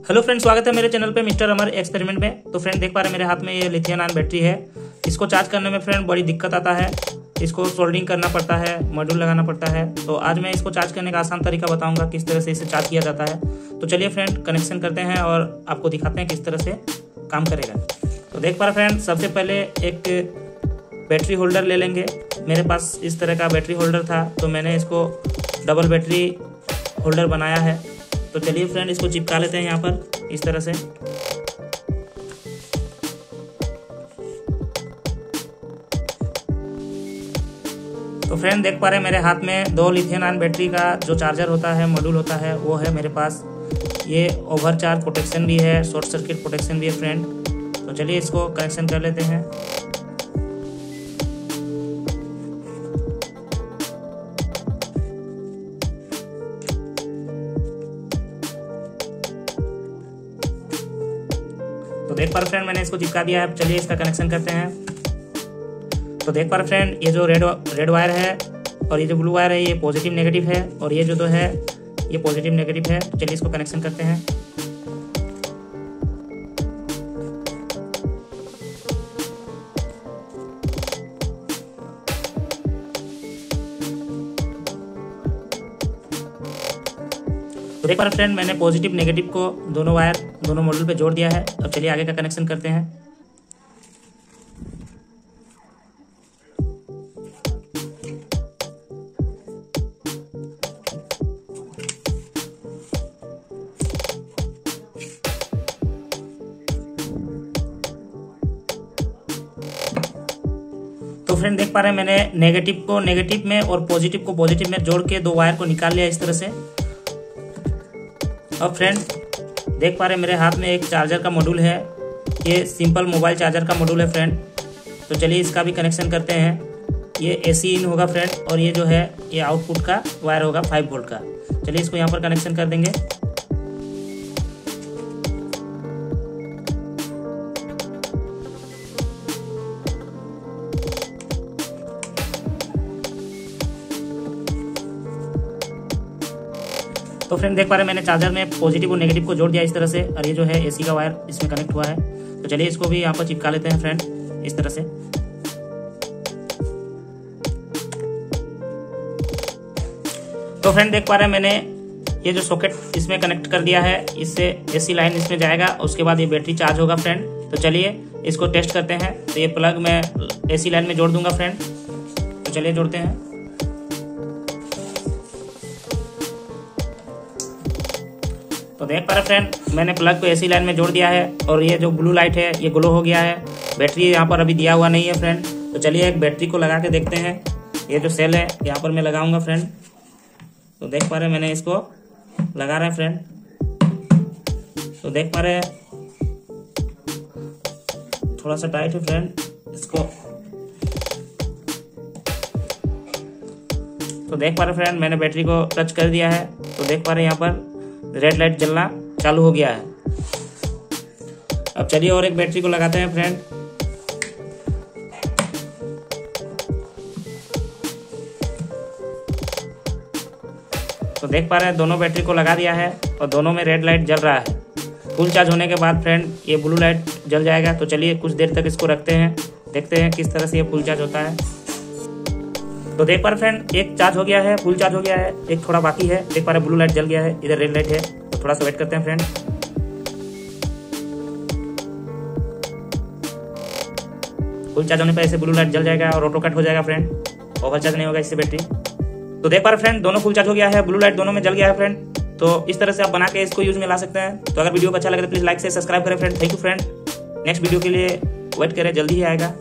Hello friend स्वागत है मेरे चैनल पे, मिस्टर अमर एक्सपेरिमेंट में। तो फ्रेंड देख पा रहे हैं मेरे हाथ में ये लिथियम आयन बैटरी है। इसको चार्ज करने में फ्रेंड बड़ी दिक्कत आता है। इसको सोल्डिंग करना पड़ता है मॉड्यूल लगाना पड़ता है। तो आज मैं इसको चार्ज करने का आसान तरीका बताऊँगा, किस तरह से इसे चार्ज किया जाता है। तो चलिए फ्रेंड कनेक्शन करते हैं और आपको दिखाते हैं किस तरह से काम करेगा। तो देख पा रहे फ्रेंड सबसे पहले एक बैटरी होल्डर ले लेंगे। मेरे पास इस तरह का बैटरी होल्डर था तो मैंने इसको डबल बैटरी होल्डर बनाया है। तो चलिए फ्रेंड इसको चिपका लेते हैं यहाँ पर, इस तरह से। तो फ्रेंड देख पा रहे हैं मेरे हाथ में दो लिथियम आयन बैटरी का जो चार्जर होता है मॉड्यूल होता है, वो है मेरे पास। ये ओवर चार्ज प्रोटेक्शन भी है शॉर्ट सर्किट प्रोटेक्शन भी है फ्रेंड तो चलिए इसको कनेक्शन कर लेते हैं। देख पा रहे फ्रेंड मैंने इसको चिपका दिया है। चलिए इसका कनेक्शन करते हैं। तो देख पा रहे फ्रेंड ये जो रेड रेड वायर है और ये जो ब्लू वायर है, ये पॉजिटिव नेगेटिव है और ये जो तो है, ये पॉजिटिव नेगेटिव है। चलिए इसको कनेक्शन करते हैं। पा रहे फ्रेंड मैंने पॉजिटिव नेगेटिव को दोनों वायर दोनों मॉडल पे जोड़ दिया है। अब चलिए आगे का कनेक्शन करते हैं। तो फ्रेंड देख पा रहे हैं मैंने नेगेटिव को नेगेटिव में और पॉजिटिव को पॉजिटिव में जोड़ के दो वायर को निकाल लिया इस तरह से। अब फ्रेंड देख पा रहे मेरे हाथ में एक चार्जर का मॉड्यूल है। ये सिंपल मोबाइल चार्जर का मॉड्यूल है फ्रेंड तो चलिए इसका भी कनेक्शन करते हैं। ये एसी इन होगा फ्रेंड और ये जो है, ये आउटपुट का वायर होगा फाइव वोल्ट का। चलिए इसको यहाँ पर कनेक्शन कर देंगे। तो फ्रेंड देख पा रहे हैं, मैंने चार्जर में पॉजिटिव और नेगेटिव को जोड़ दिया इस तरह से। और ये जो है एसी का वायर इसमें कनेक्ट हुआ है। तो चलिए इसको भी यहाँ पर चिपका लेते हैं फ्रेंड इस तरह से। तो फ्रेंड देख पा रहे हैं, मैंने ये जो सॉकेट इसमें कनेक्ट कर दिया है, इससे एसी लाइन इसमें जाएगा, उसके बाद ये बैटरी चार्ज होगा फ्रेंड तो चलिए इसको टेस्ट करते हैं। तो ये प्लग मैं एसी लाइन में जोड़ दूँगा फ्रेंड तो चलिए जोड़ते हैं। तो देख पा रहे फ्रेंड मैंने प्लग को एसी लाइन में जोड़ दिया है और ये जो ब्लू लाइट है, ये ग्लो हो गया है। बैटरी यहाँ पर अभी दिया हुआ नहीं है फ्रेंड तो चलिए एक बैटरी को लगा के देखते हैं। ये जो सेल है, यहाँ पर मैं लगाऊँगा फ्रेंड तो देख पा रहे मैंने इसको लगा रहे हैं फ्रेंड तो देख पा रहे थोड़ा सा टाइट है फ्रेंड इसको। तो देख पा रहे फ्रेंड मैंने बैटरी को टच कर दिया है। तो देख पा रहे यहाँ पर। रेड लाइट जलना चालू हो गया है। अब चलिए और एक बैटरी को लगाते हैं फ्रेंड तो देख पा रहे हैं, दोनों बैटरी को लगा दिया है और दोनों में रेड लाइट जल रहा है। फुल चार्ज होने के बाद फ्रेंड ये ब्लू लाइट जल जाएगा। तो चलिए कुछ देर तक इसको रखते हैं, देखते हैं किस तरह से ये फुल चार्ज होता है। तो देख पा रहे फ्रेंड एक चार्ज हो गया है फुल चार्ज हो गया है, एक थोड़ा बाकी है, देख पा रहे ब्लू लाइट जल गया है, इधर रेड लाइट है तो थोड़ा सा वेट करते हैं फ्रेंड फुल चार्ज होने पर ऐसे ब्लू लाइट जल जाएगा और ऑटो कट हो जाएगा फ्रेंड ओवर चार्ज नहीं होगा इससे बैटरी तो देख पा रहे फ्रेंड दोनों फुल चार्ज हो गया है ब्लू लाइट दोनों में जल गया है फ्रेंड तो इस तरह से आप बना के इसको यूज़ में ला सकते हैं। तो अगर वीडियो को अच्छा लगे तो प्लीज़ लाइक से सब्सक्राइब करें friend thank you friend next video के लिए वेट करें, जल्दी ही आएगा।